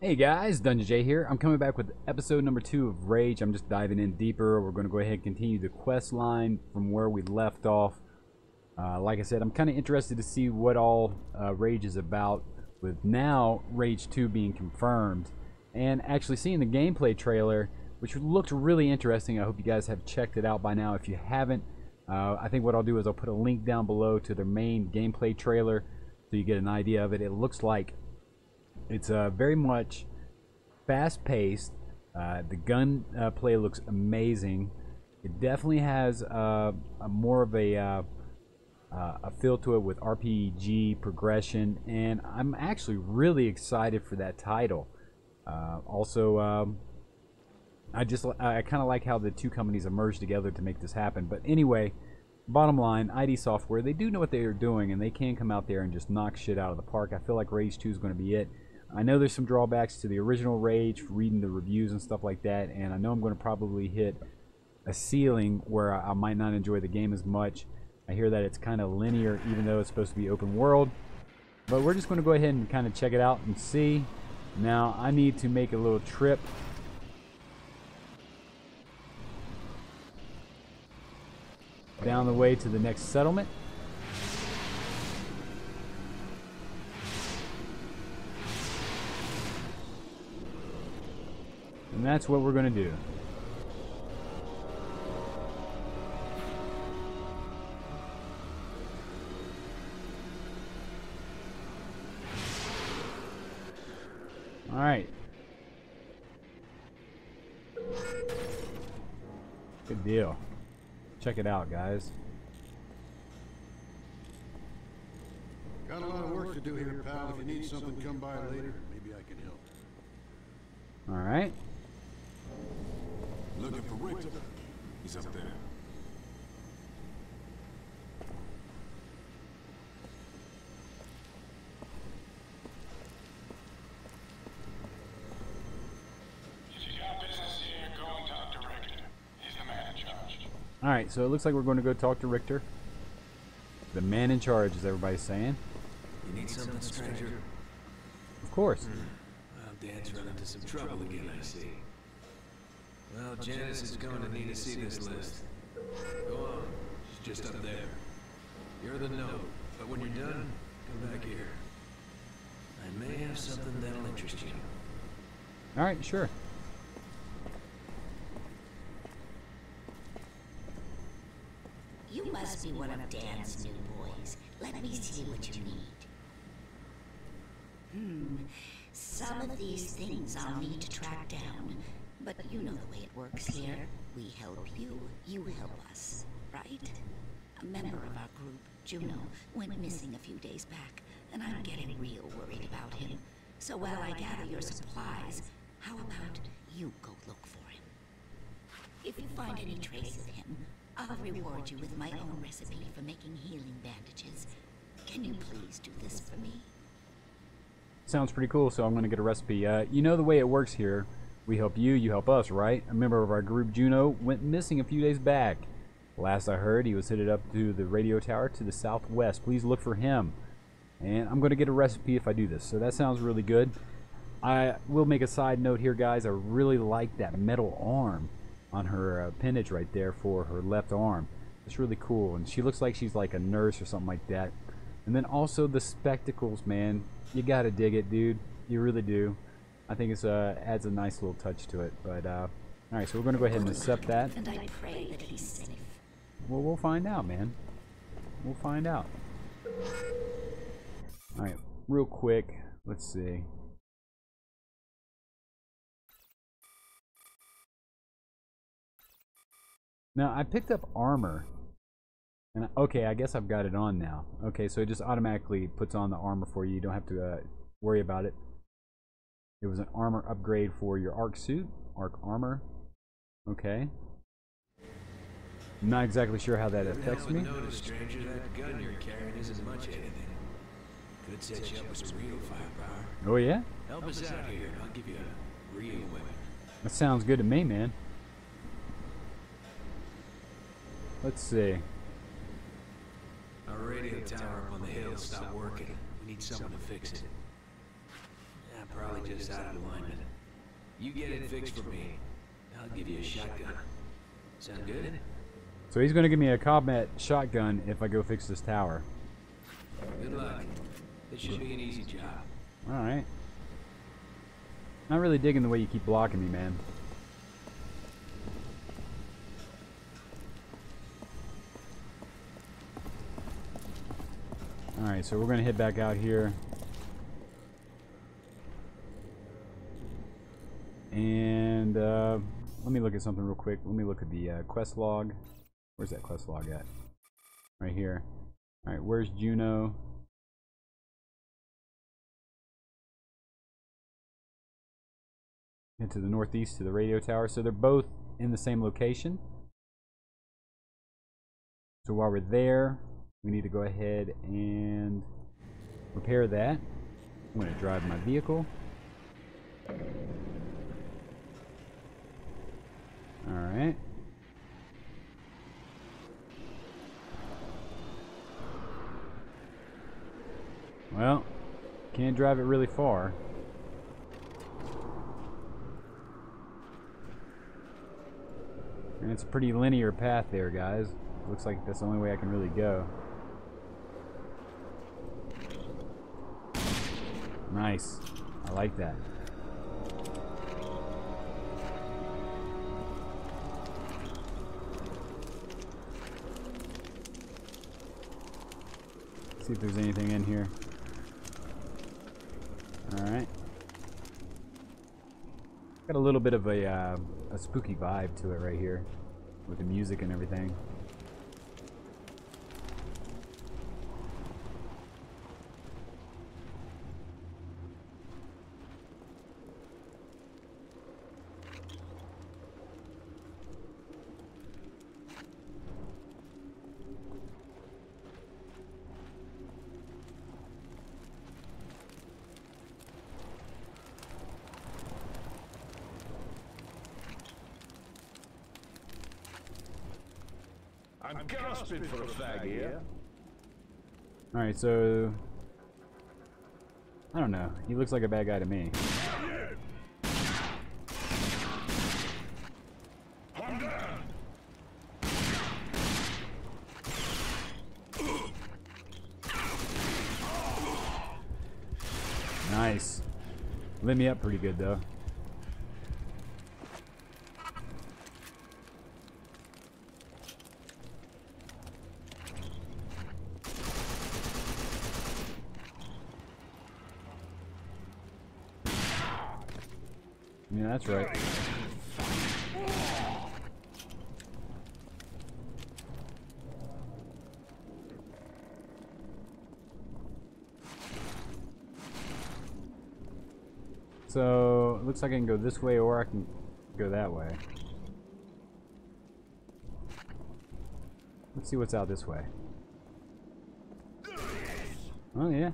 Hey guys, Dungeonjay here. I'm coming back with episode number two of Rage. I'm just diving in deeper. We're going to go ahead and continue the quest line from where we left off. Uh, like I said, I'm kind of interested to see what all uh, Rage is about, with now Rage 2 being confirmed, and actually seeing the gameplay trailer, which looked really interesting. I hope you guys have checked it out by now. If you haven't, uh, I think what I'll do is I'll put a link down below to their main gameplay trailer so you get an idea of it. It looks like it's uh, very much fast-paced. Uh, the gun uh, play looks amazing. It definitely has uh, a more of a uh, uh, a feel to it with RPG progression, and I'm actually really excited for that title. Also, um, I just I kind of like how the two companies have merged together to make this happen. But anyway, bottom line, ID Software they do know what they are doing, and they can come out there and just knock shit out of the park. I feel like Rage 2 is going to be it. I know there's some drawbacks to the original Rage, reading the reviews and stuff like that, and I know I'm going to probably hit a ceiling where I, I might not enjoy the game as much. I hear that it's kind of linear, even though it's supposed to be open world. But we're just going to go ahead and kind of check it out and see. Now, I need to make a little trip. Down the way to the next settlement. And that's what we're going to do. All right. Good deal. Check it out, guys. Got a lot of work to do here, pal. If you need something, come by later. Maybe I can help. All right. Looking for Richter. He's up there. If you got business here, go and talk to Richter. He's the man in charge. All right. So it looks like we're going to go talk to Richter. The man in charge, as everybody's saying. You need something, stranger? Of course. Well, Dan's run into some trouble again, I see. Well, Janice is going to need to see this list. Go on. She's just up there. You're the note, but when you're done, come back here. I may have something that'll interest you. All right. Sure. You must be one of Dan's new boys. Let me see what you need. Hmm. Some of these things I'll need to track down. But you know the way it works here. We help you, you help us, right? A member of our group, Juno, went missing a few days back, and I'm getting real worried about him. So while I gather your supplies, how about you go look for him? If you find any trace of him, I'll reward you with my own recipe for making healing bandages. Can you please do this for me? Sounds pretty cool. So I'm going to get a recipe. Uh, you know the way it works here. We help you, you help us, right? A member of our group, Juno, went missing a few days back. Last I heard, he was headed up to the radio tower to the southwest. Please look for him. And I'm going to get a recipe if I do this. So that sounds really good. I will make a side note here, guys. I really like that metal arm on her uh, appendage right there for her left arm. It's really cool. And she looks like she's like a nurse or something like that. And then also the spectacles, man. You got to dig it, dude. You really do. I think it uh, adds a nice little touch to it. But uh, all right, so we're gonna go ahead and accept that. And I pray that he's safe. Well, we'll find out, man. We'll find out. All right, real quick. Let's see. Now I picked up armor. And okay, I guess I've got it on now. Okay, so it just automatically puts on the armor for you. You don't have to uh, worry about it. It was an armor upgrade for your Ark suit, Ark armor. Okay. Not exactly sure how that affects me. Notice, stranger, that gun you're carrying isn't much anything. Could set you up with some real firepower. Oh yeah, Help us out here, I'll give you a real weapon. that sounds good to me, man. Let's see. Our radio tower up on the hill stopped working. We need someone to fix it. Probably just out of alignment. You get it fixed for me. I'll give you a shotgun. Sound good? So he's going to give me a combat shotgun if I go fix this tower. Good luck. It should be an easy job. Alright. Not really digging the way you keep blocking me, man. Alright, so we're going to head back out here. And uh, let me look at something real quick. Let me look at the uh, quest log. Where's that quest log at? Right here. Alright, where's Juno? Head to the northeast to the radio tower. So they're both in the same location. So while we're there, we need to go ahead and repair that. I'm going to drive my vehicle. Alright. Well, can't drive it really far. And it's a pretty linear path there, guys. Looks like that's the only way I can really go. Nice. I like that. See if there's anything in here. Alright. Got a little bit of a, uh, a spooky vibe to it right here. With the music and everything. I'm gasping for a fag here. Alright, so... I don't know. He looks like a bad guy to me. Nice. Lit me up pretty good, though. Yeah, that's right. So, it looks like I can go this way or I can go that way. Let's see what's out this way. Oh, yeah.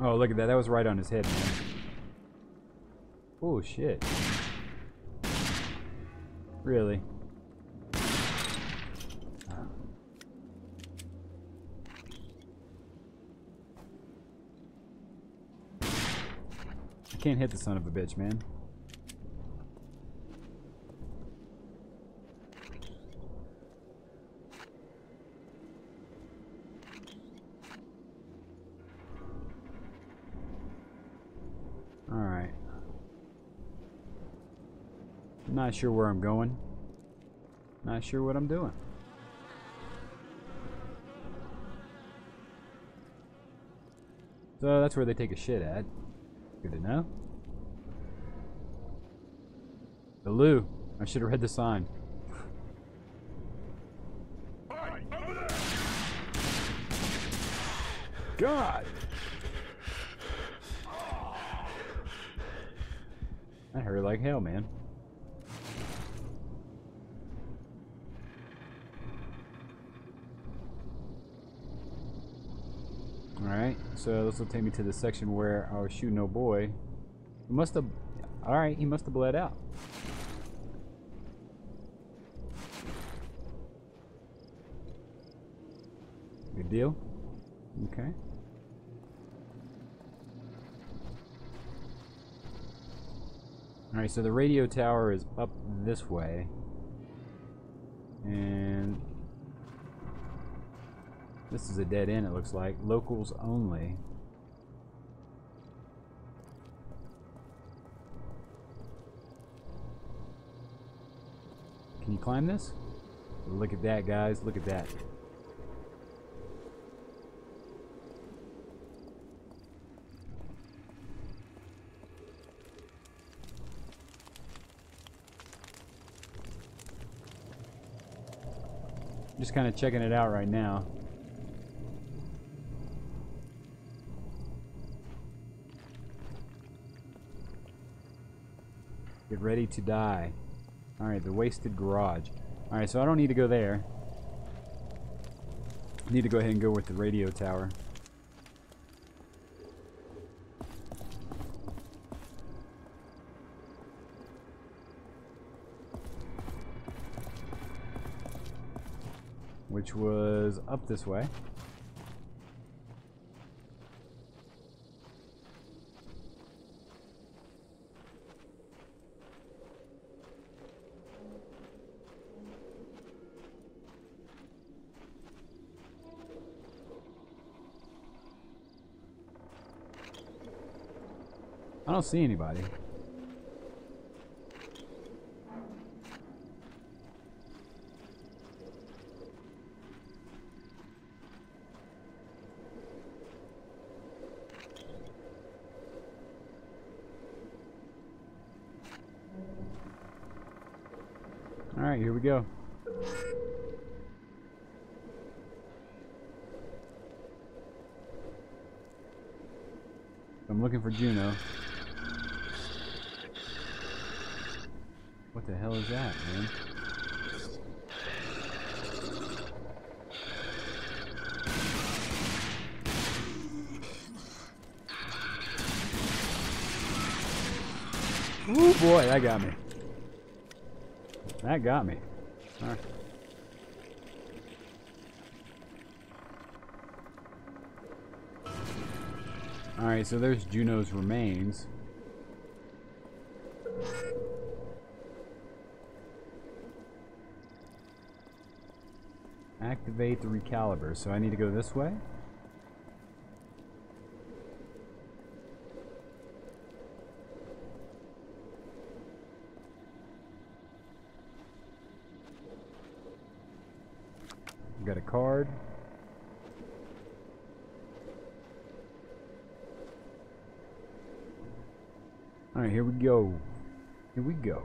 Oh, look at that. That was right on his head, man. Oh, shit. Really? I can't hit the son of a bitch, man. Alright. Not sure where I'm going. Not sure what I'm doing. So that's where they take a shit at. Good to know. The loo. I should have read the sign. God! That hurt like hell, man. Alright, so this will take me to the section where I was shooting no boy. He must have. All right, he must have bled out. Good deal. Okay. All right, so the radio tower is up this way, and this is a dead end. It looks like locals only. Can you climb this? Look at that, guys. Look at that. Just kind of checking it out right now. Get ready to die. Alright, the wasted garage. Alright, so I don't need to go there. I need to go ahead and go with the radio tower. Which was up this way. Don't see anybody. All right, here we go. I'm looking for Juno. The hell is that, man? Ooh boy, that got me. That got me. Alright. Alright, so there's Juno's remains. Activate the recaliber. So I need to go this way? Got a card. Alright, here we go. Here we go.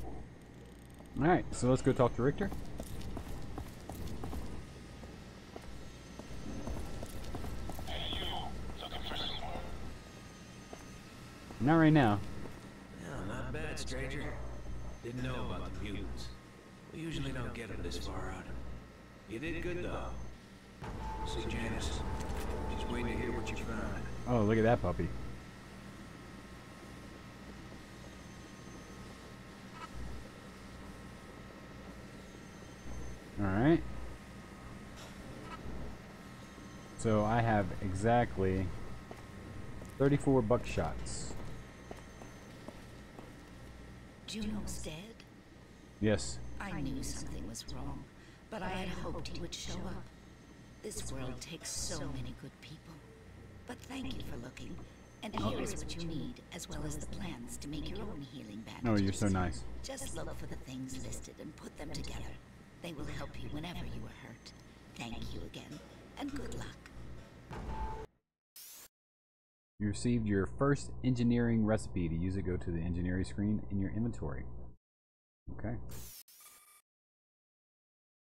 for him. Alright, so let's go talk to Richter. Hey, you. Looking for some? Not right now stranger? Didn't know about the mutants. We usually don't get them this far out. You did good, though. See Janice. She's waiting to hear what you found. Oh, look at that puppy. Alright. So I have exactly 34 buckshots. Juno's dead? Yes. I knew something was wrong, but I had hoped he would show up. This world takes so many good people. But thank you for looking. And oh. here is what you need, as well as the plans to make your own healing bandages. Oh, you're so nice. Just look for the things listed and put them together. They will help you whenever you are hurt. Thank you again, and good luck. You received your first engineering recipe. To use it, go to the engineering screen in your inventory. Okay.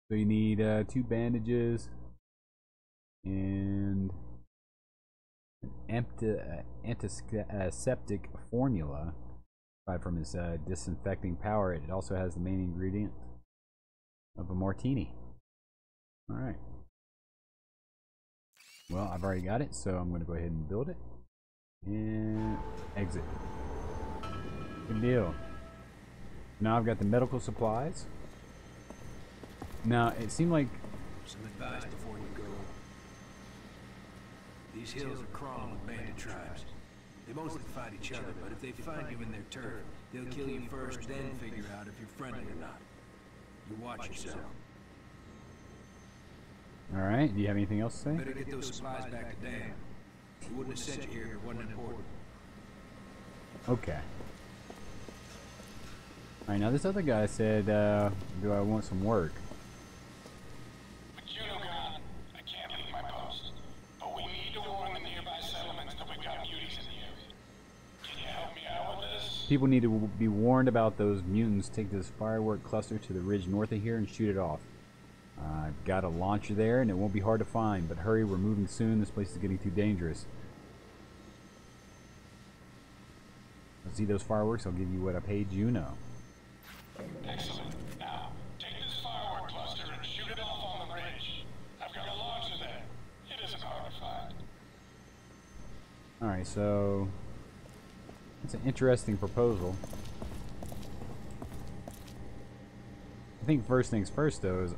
So you need uh, two bandages and an empty, uh, antiseptic formula. Aside from its uh, disinfecting power, it also has the main ingredient of a martini. All right. Well, I've already got it, so I'm going to go ahead and build it and exit. Good deal. Now I've got the medical supplies. Now it seemed like Some advice before you go. These hills are crawling with bandit tribes. They mostly fight each other, but if they find you in their turf, they'll kill you first, then figure out if you're friendly or not. You watch yourself. all right. Do you have anything else to say? Better get those supplies back to Dan. He wouldn't have sent you here if it wasn't important. Okay. All right. Now this other guy said, uh, "Do I want some work?" With Juno gone, I can't leave my post. But we need to warn the nearby settlements that we've got muties in the area. Can you help me out with this? People need to be warned about those mutants. Take this firework cluster to the ridge north of here and shoot it off. Got a launcher there, and it won't be hard to find. But hurry, we're moving soon. This place is getting too dangerous. See those fireworks? I'll give you what I paid Juno. Excellent. Now, take this firework cluster and shoot it off on the ridge. I've got a launcher there. It isn't hard to find. All right, so it's an interesting proposal. I think first things first, though, is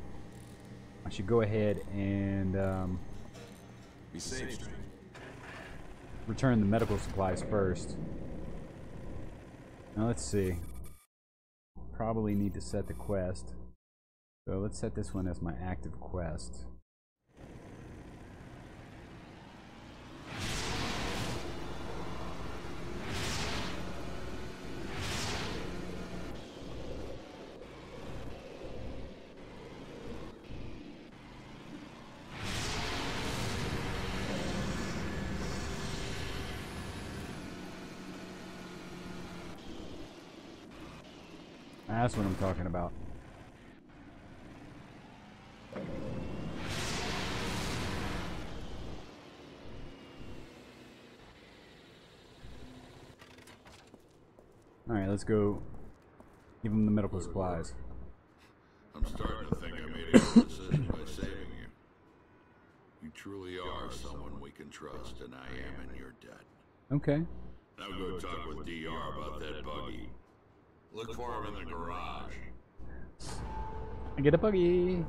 I should go ahead and um, return the medical supplies first. Now let's see. Probably need to set the quest. So let's set this one as my active quest. That's what I'm talking about. Alright, let's go give him the medical supplies. I'm starting to think I made a good decision by saving you. You truly are someone we can trust, and I am in your debt. Okay. Now go talk with DR about that buggy. Look for him in the garage. I get a buggy.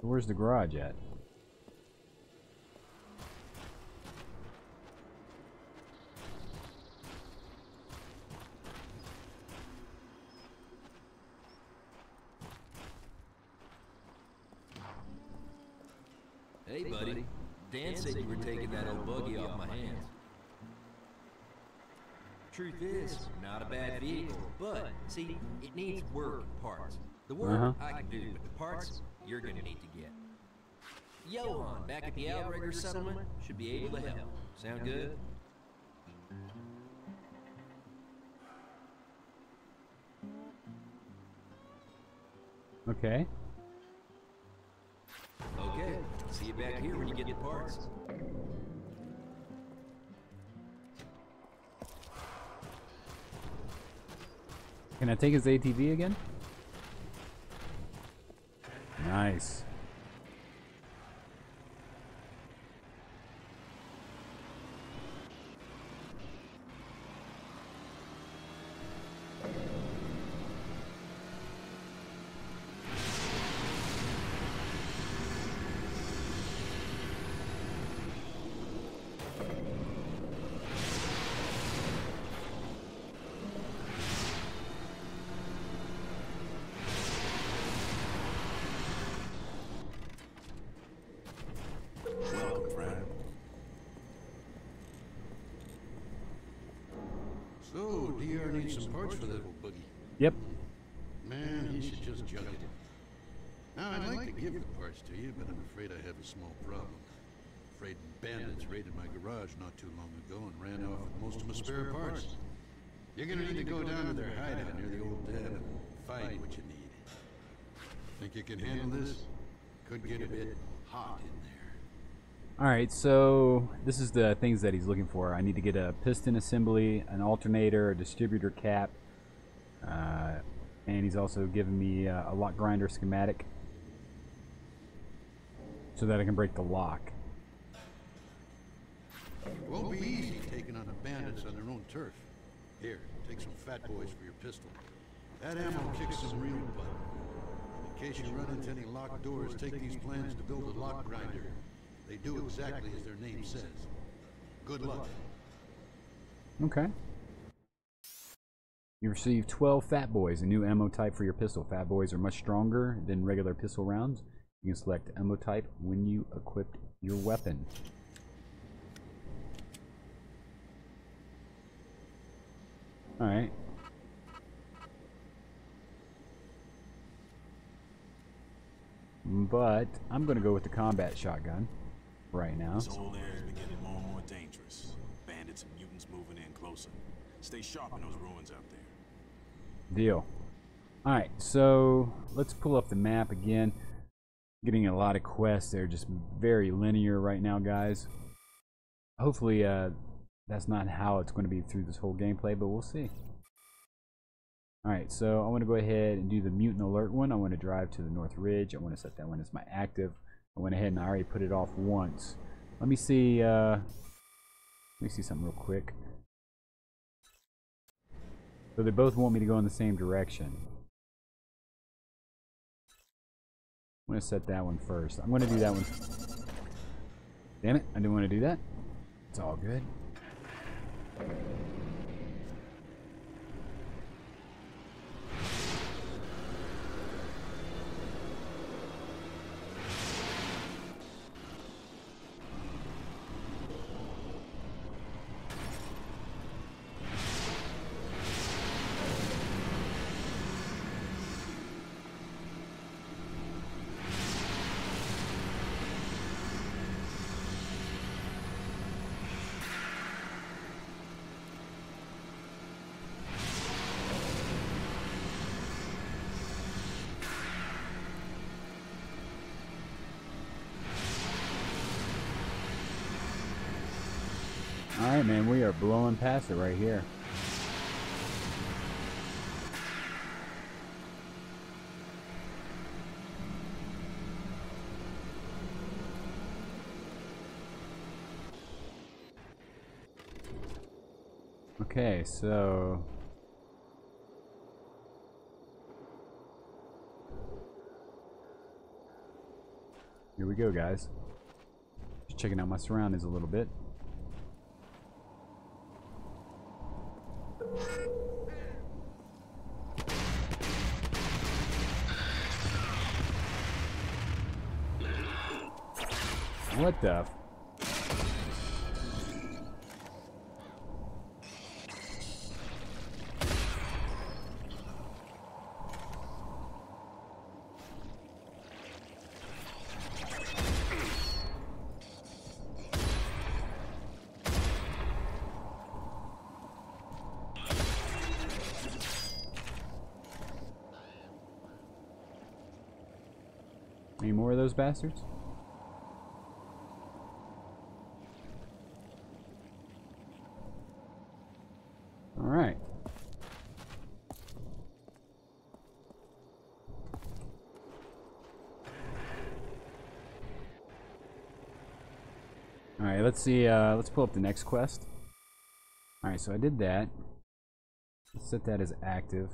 Where's the garage at? Hey, buddy. Dan said you were taking that old buggy off my hands. Truth is, not a bad vehicle, but see, it needs work parts. The work Uh-huh. I can do, but the parts you're gonna need to get. Johan, back at the Outrigger settlement, should be able to help. Sound good? Okay, parts. Can I take his ATV again? Nice. friend. So, DR needs some parts for that. Yep. Man, he should just jug it. Now, I'd like to give the parts to you, but I'm afraid I have a small problem. I'm afraid bandits raided my garage not too long ago and ran off with most of my spare parts. You're gonna need to go down to their hideout near the old dam and find what you need. Think you can handle this? Could get a bit hot in there. Alright, so this is the things that he's looking for. I need to get a piston assembly, an alternator, a distributor cap, uh, and he's also given me uh, a lock grinder schematic so that I can break the lock. It won't be easy taking on the bandits on their own turf. Here, take some fat boys for your pistol. That ammo kicks some real butt. In case you run into any locked doors, take these plans to build a lock grinder. They do exactly as their name says. Good luck. Okay. You receive 12 Fat Boys, a new ammo type for your pistol. Fat Boys are much stronger than regular pistol rounds. You can select ammo type when you equip your weapon. Alright. But I'm going to go with the combat shotgun right now. This whole area's been more and more dangerous. Bandits and mutants moving in closer. Stay sharp in those ruins out there. Deal. Alright, so let's pull up the map again. Getting a lot of quests. They're just very linear right now, guys. Hopefully, uh, that's not how it's going to be through this whole gameplay, but we'll see. Alright, so I want to go ahead and do the mutant alert one. I want to drive to the North Ridge. I want to set that one as my active. I went ahead and I already put it off once. Let me see, uh, let me see something real quick. So they both want me to go in the same direction. I'm going to set that one first. I'm going to do that one. Damn it, I didn't want to do that. It's all good. Alright, man, we are blowing past it right here. Okay, so here we go, guys. Just checking out my surroundings a little bit. What the? Any more of those bastards? All right. All right, let's see. Uh, let's pull up the next quest. All right, so I did that. Let's set that as active.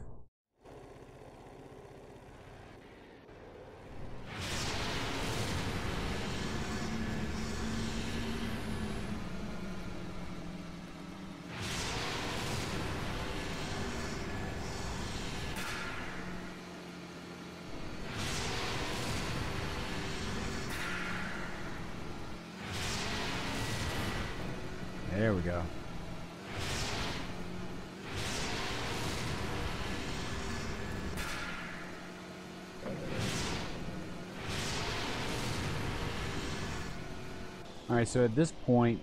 Alright, so at this point,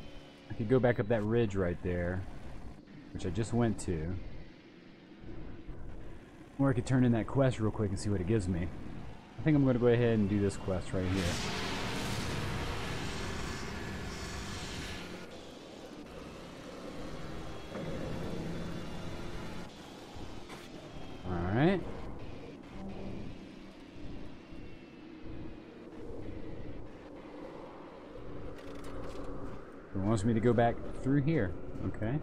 I could go back up that ridge right there, which I just went to. Or I could turn in that quest real quick and see what it gives me. I think I'm going to go ahead and do this quest right here. Alright. It wants me to go back through here. Okay.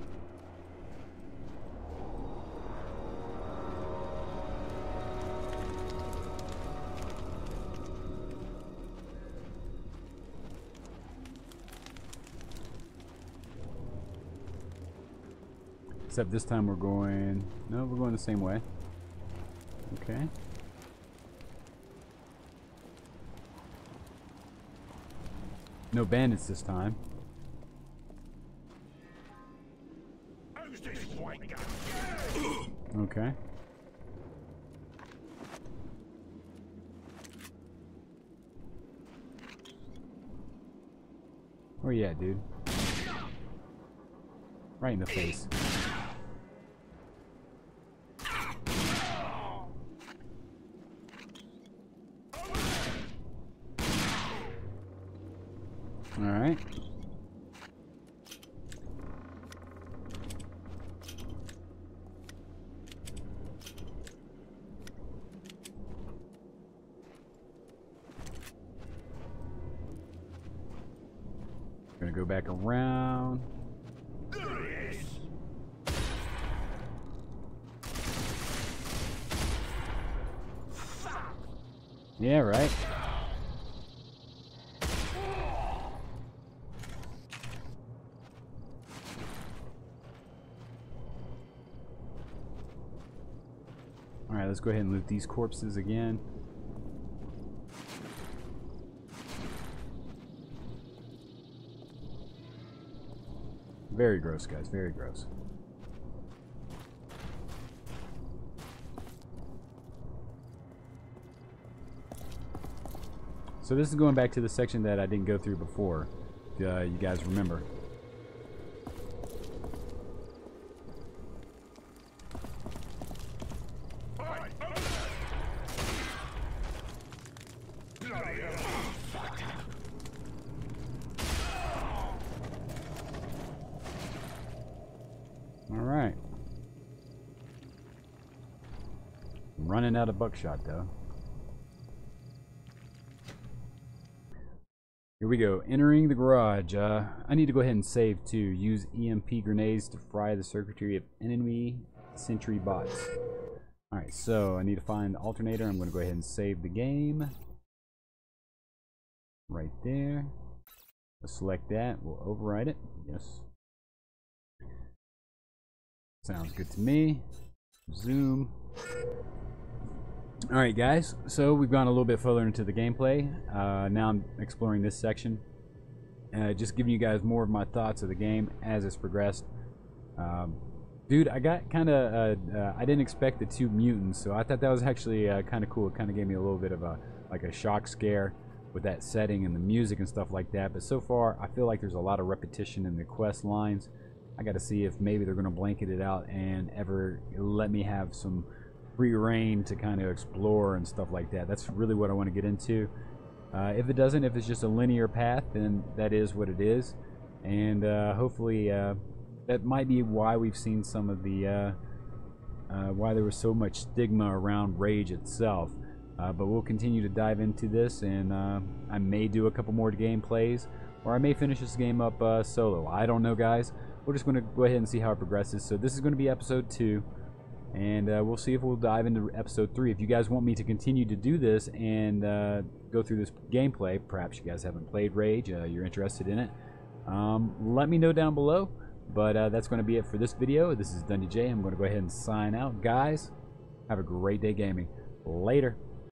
Except this time we're going... No, we're going the same way. Okay. No bandits this time. Okay. Where you at, dude? Right in the face. Alright. Gonna go back around. Yeah, right. Alright, let's go ahead and loot these corpses again. Very gross, guys. Very gross. So this is going back to the section that I didn't go through before. Uh, you guys remember. Alright. Running out of buckshot though. Here we go. Entering the garage. Uh, I need to go ahead and save too. Use EMP grenades to fry the circuitry of enemy sentry bots. Alright, so I need to find alternator. I'm going to go ahead and save the game. Right there. We'll select that. We'll override it. Yes. Sounds good to me. Zoom. Alright guys, so we've gone a little bit further into the gameplay. Uh, now I'm exploring this section. Uh, just giving you guys more of my thoughts of the game as it's progressed. Um, dude, I got kind of, uh, uh, I didn't expect the two mutants, so I thought that was actually uh, kind of cool. It kind of gave me a little bit of a, like a shock scare with that setting and the music and stuff like that. But so far, I feel like there's a lot of repetition in the quest lines. I got to see if maybe they're going to blanket it out and ever let me have some free reign to kind of explore and stuff like that. That's really what I want to get into. Uh, if it doesn't, if it's just a linear path, then that is what it is. And uh, hopefully, uh, that might be why we've seen some of the uh, uh, why there was so much stigma around Rage itself. Uh, but we'll continue to dive into this, and I may do a couple more gameplays, or I may finish this game up solo. I don't know, guys. We're just going to go ahead and see how it progresses. So this is going to be episode two and uh, we'll see if we'll dive into episode 3 if you guys want me to continue to do this and uh, go through this gameplay perhaps you guys haven't played rage uh, you're interested in it um, let me know down below. But uh, that's going to be it for this video. This is Dungeonjay. I'm going to go ahead and sign out. Guys have a great day gaming. Later